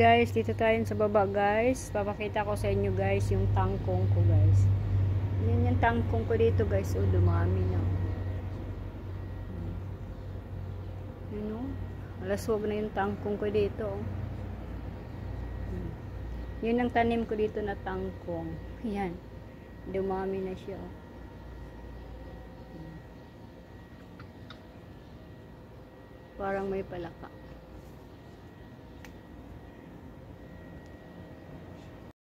Guys, dito tayo sa baba guys. Papakita ko sa inyo guys yung tangkong ko guys. Yan yung tangkong ko dito guys. Oh, dumami na. Hmm. Yun oh. Alaswag na yung tangkong ko dito oh. Hmm. Yun ang tanim ko dito na tangkong. Yan. Dumami na siya oh. Hmm. Parang may palaka.